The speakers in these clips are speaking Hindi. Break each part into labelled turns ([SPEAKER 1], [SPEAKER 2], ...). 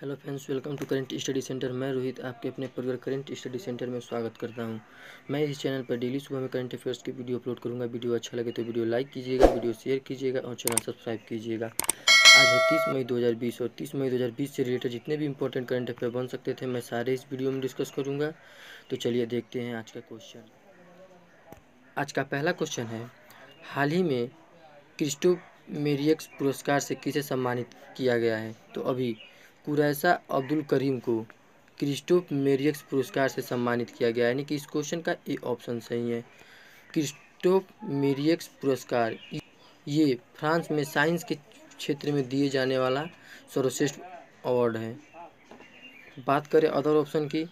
[SPEAKER 1] Hello friends, welcome to current study centre. मैं रोहित आपके अपने परिवार करंट स्टडी सेंटर में स्वागत करता हूँ। मैं इस चैनल पर डेली सुबह में करंट अफेयर्स की वीडियो अपलोड करूँगा। वीडियो अच्छा लगे तो वीडियो लाइक कीजिएगा, वीडियो शेयर कीजिएगा और चैनल सब्सक्राइब कीजिएगा। आज है तीस मई 2020 और तीस मई 2020 से रिलेटेड जितने भी इंपॉर्टेंट करंट अफेयर बन सकते थे, मैं सारे इस वीडियो में डिस्कस करूँगा। तो चलिए देखते हैं आज का क्वेश्चन आज का पहला क्वेश्चन है, हाल ही में क्रिस्टो मेरियक्स पुरस्कार से किसे सम्मानित किया गया है? तो अभी कुरैसा अब्दुल करीम को क्रिस्टोफ मेरियक्स पुरस्कार से सम्मानित किया गया। यानी कि इस क्वेश्चन का ए ऑप्शन सही है। क्रिस्टोफ मेरियक्स पुरस्कार, ये फ्रांस में साइंस के क्षेत्र में दिए जाने वाला सर्वश्रेष्ठ अवार्ड है। बात करें अदर ऑप्शन की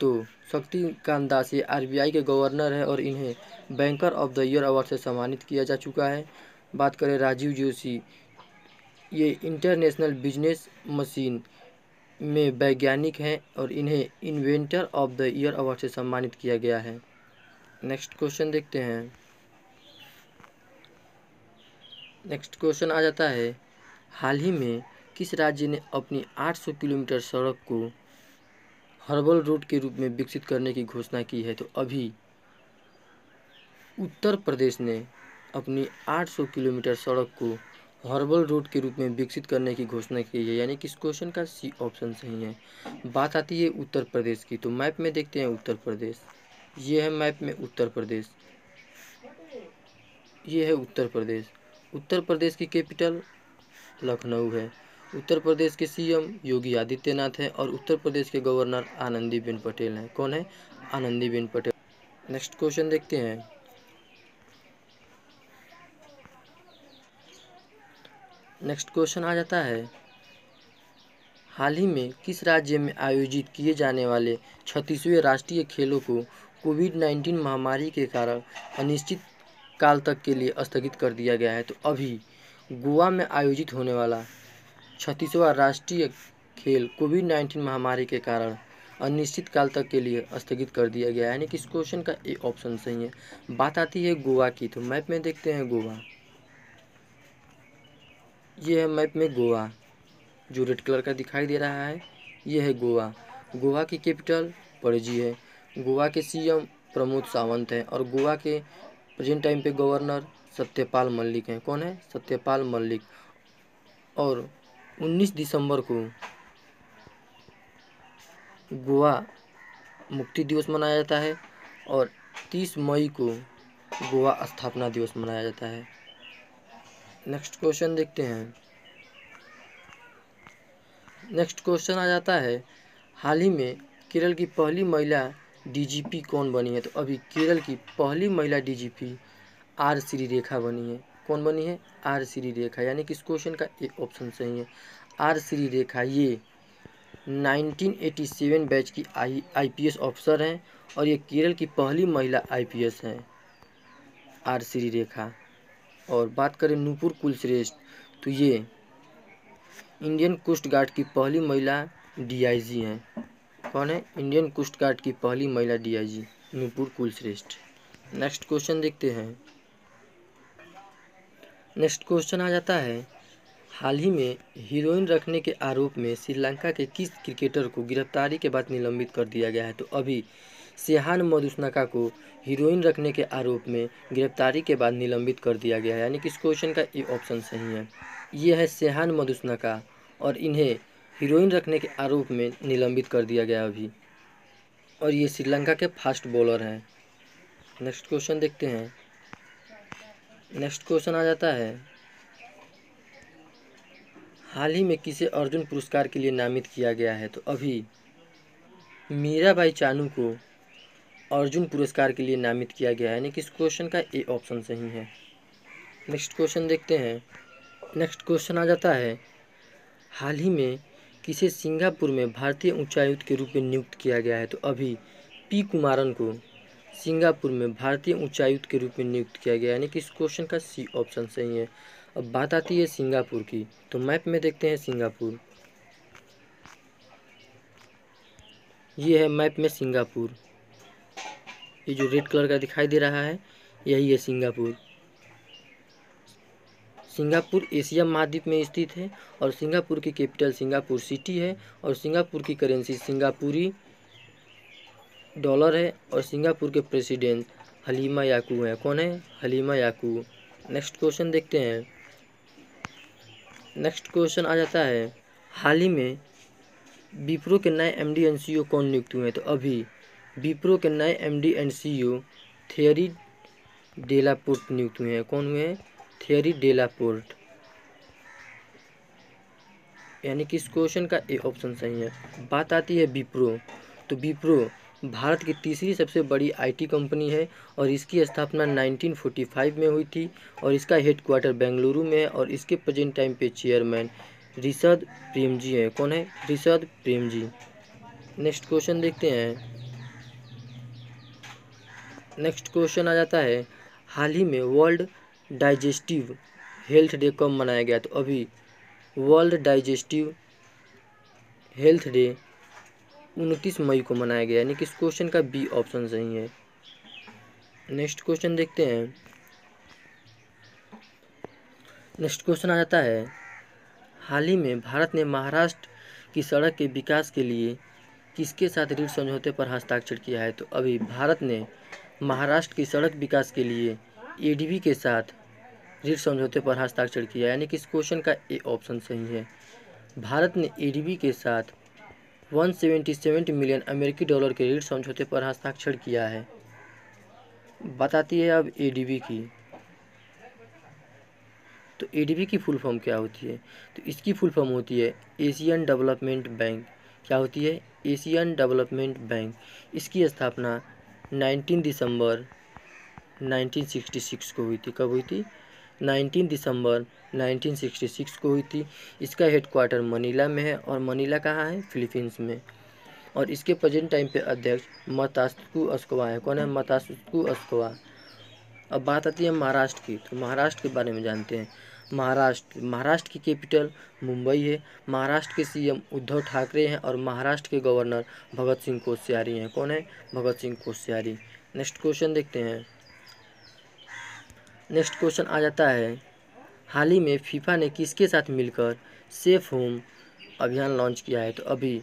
[SPEAKER 1] तो शक्तिकांत दास ये आरबीआई के गवर्नर है और इन्हें banker of the year award से सम्मानित किया जा चुका है। बात करें राजीव जोशी ये इंटरनेशनल बिज़नेस मशीन में वैज्ञानिक हैं और इन्हें inventor of the year award से सम्मानित किया गया है। नेक्स्ट क्वेश्चन देखते हैं। नेक्स्ट क्वेश्चन आ जाता है, हाल ही में किस राज्य ने अपनी 800 किलोमीटर सड़क को हर्बल रोड के रूप में विकसित करने की घोषणा की है? तो अभी उत्तर प्रदेश ने अपनी 800 किलोमीटर सड़क को हर्बल रोड के रूप में विकसित करने की घोषणा की है, यानी कि इस क्वेश्चन का सी ऑप्शन सही है। बात आती है उत्तर प्रदेश की तो मैप में देखते हैं उत्तर प्रदेश। ये है मैप में उत्तर प्रदेश। ये है उत्तर प्रदेश। उत्तर प्रदेश की कैपिटल लखनऊ है। उत्तर प्रदेश के सीएम योगी आदित्यनाथ हैं और उत्तर प्रदेश के गवर्नर आनंदीबेन पटेल हैं। कौन है? आनंदीबेन पटेल। नेक्स्ट क्वेश्चन देखते हैं। नेक्स्ट क्वेश्चन आ जाता है। हाल ही में किस राज्य में आयोजित किए जाने वाले छत्तीसवें राष्ट्रीय खेलों को कोविड नाइन्टीन महामारी के कारण अनिश्चित काल तक के लिए स्थगित कर दिया गया है? तो अभी गोवा में आयोजित होने वाला छत्तीसवां राष्ट्रीय खेल कोविड नाइन्टीन महामारी के कारण अनिश्चित काल तक के लिए स्थगित कर दिया गया है। यानी कि इस क्वेश्चन का ए ऑप्शन सही है। बात आती है गोवा की तो मैप में देखते हैं गोवा। ये है मैप में गोवा, जो रेड कलर का दिखाई दे रहा है ये है गोवा। गोवा की कैपिटल पणजी है। गोवा के सीएम प्रमोद सावंत हैं और गोवा के प्रेजेंट टाइम पे गवर्नर सत्यपाल मल्लिक हैं। कौन है? सत्यपाल मल्लिक। और 19 दिसंबर को गोवा मुक्ति दिवस मनाया जाता है और 30 मई को गोवा स्थापना दिवस मनाया जाता है। नेक्स्ट क्वेश्चन देखते हैं। नेक्स्ट क्वेश्चन आ जाता है, हाल ही में केरल की पहली महिला डीजीपी कौन बनी है? तो अभी केरल की पहली महिला डीजीपी आर श्री रेखा बनी है। कौन बनी है? आर श्री रेखा यानी कि इस क्वेश्चन का एक ऑप्शन सही है। आर श्री रेखा ये 1987 बैच की आई आईपीएस ऑफिसर हैं और ये केरल की पहली महिला आईपीएस हैं। आर श्री रेखा और बात करें नूपुर कुलश्रेष्ठ तो ये इंडियन कोस्ट गार्ड की पहली महिला डीआईजी हैं। कौन है? इंडियन कोस्ट गार्ड की पहली महिला DIG Nupur Kulshreshtha. Next question देखते हैं। नेक्स्ट क्वेश्चन आ जाता है हाल ही में हीरोइन रखने के आरोप में श्रीलंका के किस क्रिकेटर को गिरफ्तारी के बाद निलंबित कर दिया गया है? तो अभी सेहान मधुस्नका को हीरोइन रखने के आरोप में गिरफ्तारी के बाद निलंबित कर दिया गया है। यानी कि इस क्वेश्चन का ये ऑप्शन सही है। ये है सेहान मधुस्नका और इन्हें हीरोइन रखने के आरोप में निलंबित कर दिया गया अभी। और ये श्रीलंका के फास्ट बॉलर हैं। नेक्स्ट क्वेश्चन देखते हैं। नेक्स्ट क्वेश्चन आ जाता है। हाल ही में किसे अर्जुन पुरस्कार के लिए नामित किया गया है? तो अभी मीराबाई चानू को अर्जुन पुरस्कार के लिए नामित किया गया है। यानी कि इस क्वेश्चन का ए ऑप्शन सही है नेक्स्ट क्वेश्चन देखते हैं। नेक्स्ट क्वेश्चन आ जाता है। हाल ही में किसे सिंगापुर में भारतीय उच्चायुक्त के रूप में नियुक्त किया गया है? तो अभी पी कुमारन को सिंगापुर में भारतीय उच्चायुक्त के रूप में नियुक्त किया गया यानी कि इस क्वेश्चन का सी ऑप्शन सही है। अब बात आती है सिंगापुर की तो मैप में देखते हैं सिंगापुर। ये है मैप में सिंगापुर। ये जो रेड कलर का दिखाई दे रहा है, यही है सिंगापुर। सिंगापुर एशिया महाद्वीप में स्थित है और सिंगापुर की कैपिटल सिंगापुर सिटी है और सिंगापुर की करेंसी सिंगापुरी डॉलर है और सिंगापुर के प्रेसिडेंट हलीमा याकू हैं। कौन है? हलीमा याकू नेक्स्ट क्वेश्चन देखते हैं। नेक्स्ट क्वेश्चन आ जाता है। हाल ही में विप्रो के नए M D and C O कौन नियुक्त हुए हैं? तो अभी विप्रो के नए M D and C O Thierry Delaporte नियुक्त हुए हैं। कौन हुए हैं? Thierry Delaporte. यानी कि इस क्वेश्चन का ए ऑप्शन सही है। बात आती है विप्रो। तो विप्रो भारत की तीसरी सबसे बड़ी आईटी कंपनी है और इसकी स्थापना 1945 में हुई थी और इसका हेडक्वार्टर बेंगलुरु में है और इसके प्रेजेंट टाइम पे चेयरमैन रिशद प्रेम जी हैं। कौन है? Rishad Premji next question देखते हैं। नेक्स्ट क्वेश्चन आ जाता है, हाल ही में वर्ल्ड डाइजेस्टिव हेल्थ डे कब मनाया गया? तो अभी वर्ल्ड डाइजेस्टिव हेल्थ डे उनतीस मई को मनाया गया, यानी कि इस क्वेश्चन का बी ऑप्शन सही है। नेक्स्ट क्वेश्चन देखते हैं। नेक्स्ट क्वेश्चन आ जाता है। हाल ही में भारत ने महाराष्ट्र की सड़क के विकास के लिए किसके साथ ऋण समझौते पर हस्ताक्षर किया है? तो अभी भारत ने महाराष्ट्र की सड़क विकास के लिए एडीबी के साथ ऋण समझौते पर हस्ताक्षर किया यानी कि इस क्वेश्चन का ए ऑप्शन सही है। भारत ने एडीबी के साथ 177 मिलियन अमेरिकी डॉलर के ऋण समझौते पर हस्ताक्षर किया है। बताती है अब एडीबी की। तो एडीबी की फुल फॉर्म क्या होती है? तो इसकी फुल फॉर्म होती है एशियन डेवलपमेंट बैंक। क्या होती है? Asian development bank. इसकी स्थापना 19 दिसंबर 1966 को हुई थी। कब हुई थी? 19 दिसंबर 1966 को हुई थी। इसका हेडक्वार्टर मनीला में है और मनीला कहाँ है? फिलीपींस में। और इसके प्रेजेंट टाइम पे अध्यक्ष मतास्कू अस्कवा है। कौन है? मतास्कू अस्कवा। अब बात आती है महाराष्ट्र की। तो महाराष्ट्र के बारे में जानते हैं। महाराष्ट्र महाराष्ट्र की कैपिटल मुंबई है। महाराष्ट्र के सीएम उद्धव ठाकरे हैं और महाराष्ट्र के गवर्नर भगत सिंह कोश्यारी हैं। कौन है? भगत सिंह कोश्यारी। नेक्स्ट क्वेश्चन देखते हैं। नेक्स्ट क्वेश्चन आ जाता है। हाल ही में फीफा ने किसके साथ मिलकर सेफ़ होम अभियान लॉन्च किया है? तो अभी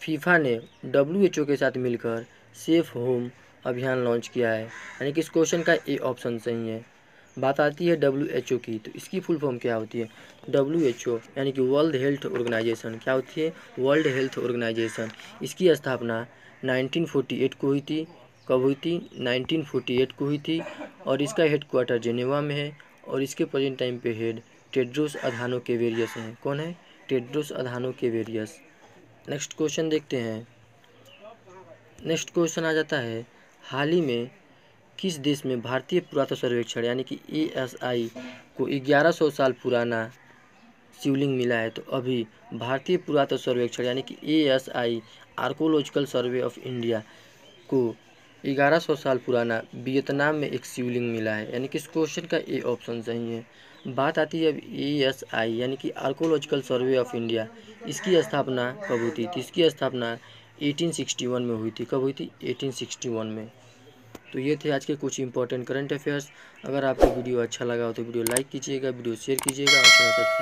[SPEAKER 1] फीफा ने डब्ल्यू के साथ मिलकर सेफ़ होम अभियान लॉन्च किया है। यानी कि इस क्वेश्चन का ए ऑप्शन सही है। बात आती है डब्ल्यूएचओ की तो इसकी फुल फॉर्म क्या होती है? डब्ल्यूएचओ, यानी कि वर्ल्ड हेल्थ ऑर्गेनाइजेशन। क्या होती है? World health organisation. इसकी स्थापना 1948 को हुई थी। कब हुई थी? 1948 को हुई थी और इसका हेड क्वार्टर जेनेवा में है और इसके प्रेजेंट टाइम पे हेड टेड्रोस अधानो के वेरियस हैं। कौन है? टेड्रोस अधानो के वेरियस नेक्स्ट क्वेश्चन देखते हैं। नेक्स्ट क्वेश्चन आ जाता है। हाल ही में किस देश में भारतीय पुरातत्व सर्वेक्षण यानी कि एएसआई को 1100 साल पुराना शिवलिंग मिला है तो अभी भारतीय पुरातत्व सर्वेक्षण यानी कि A S archaeological survey of India को 1100 साल पुराना वियतनाम में एक शिवलिंग मिला है, यानी कि इस क्वेश्चन का ए ऑप्शन सही है। बात आती है अब ए एस आई यानी कि आर्कोलॉजिकल सर्वे ऑफ़ इंडिया इसकी स्थापना कब हुई थी? तो इसकी स्थापना 1861 में हुई थी। कब हुई थी? 1861 में। तो ये थे आज के कुछ इंपॉर्टेंट करंट अफेयर्स अगर आपको वीडियो अच्छा लगा हो तो वीडियो लाइक कीजिएगा, वीडियो शेयर कीजिएगा और सब्सक्राइब